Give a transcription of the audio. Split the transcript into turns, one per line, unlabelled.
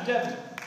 One more time, Devin.